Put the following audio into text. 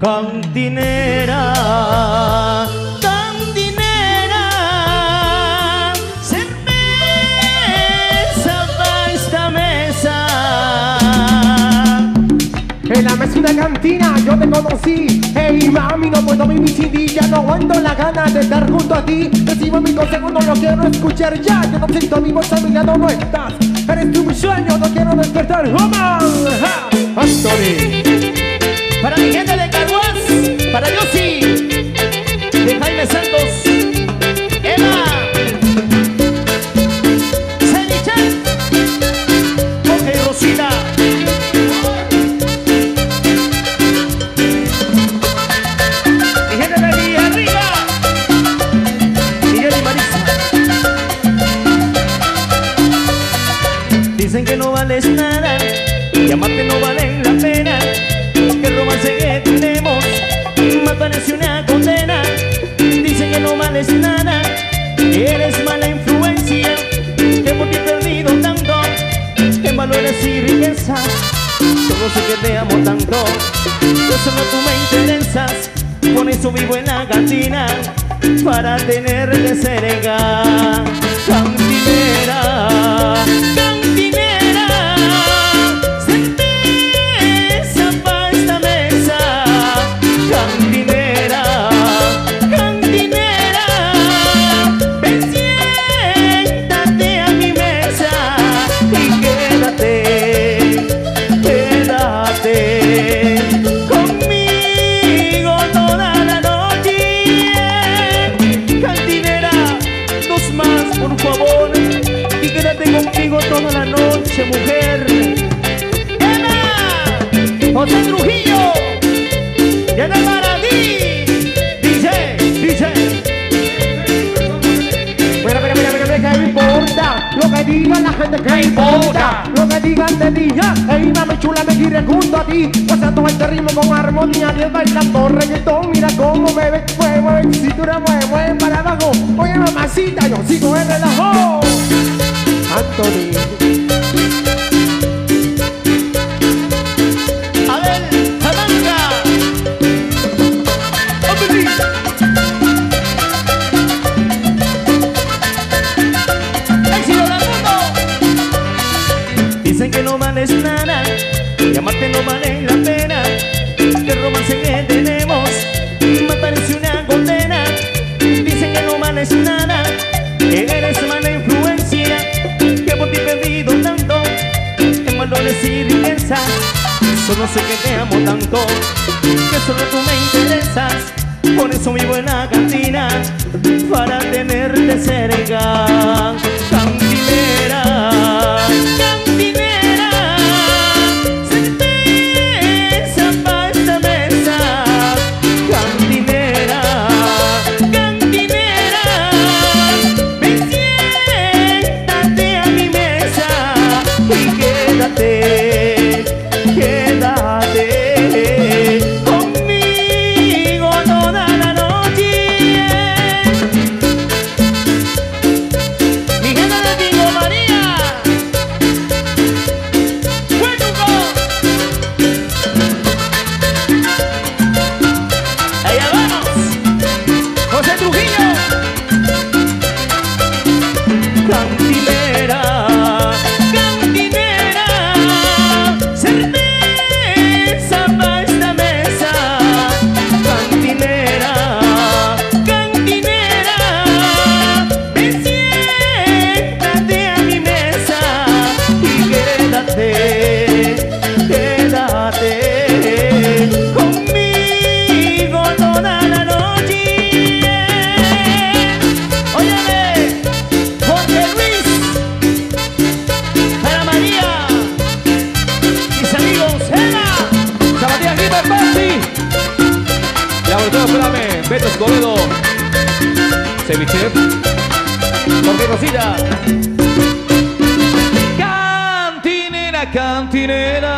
Cantinera, cantinera, cerveza para esta mesa. En la mesa de cantina yo te conocí. Hey mami, no puedo vivir sin ti. Ya no aguanto la gana de estar junto a ti. Recibo mi consejo, no lo quiero escuchar ya. Yo no siento mi voz, a mi lado no estás. Eres tú mi sueño, no quiero despertar ¡Vamos! ¡Ja! Anthony Para mi gente de Caguas, para Yossi, de Jaime Santos, Eva, Cenichel, Jorge Rosita. Mi gente de Villarriba, Miguel y Marisa. Dicen que no vales nada, y amarte no vale la pena, que que tenemos. Me parece una condena. Dicen que no vales nada, que eres mala influencia, que por ti he perdido tanto, en valores y riqueza. Solo sé que te amo tanto, yo solo tú me interesas, por eso vivo en la cantina, para tenerte cerca. Noche, mujer. Emma, José Trujillo, para ti, DJ, DJ. Mira, mira, mira, mira, ¿qué me importa? Lo que digan la gente, ¿qué importa? Lo que digan de ti, ya. Ey, mami chula, me quiere junto a ti. Pasando este ritmo con armonía, y bailando reggaetón. Mira cómo me ve, mueve, mueve, cintura, mueve, mueve para abajo. Oye, mamacita, yo sigo el relajo. Anthony. Dicen que no vales nada, y amarte no vale la pena. El romance que tenemos me parece una condena. Dicen que no vales nada, que eres mala influencia. Que por ti he perdido tanto, en valores y riqueza. Solo sé que te amo tanto, que solo tú me interesas. Por eso vivo en la cantina, para tenerte cerca. Jorge Rosita. Cantinera, cantinera.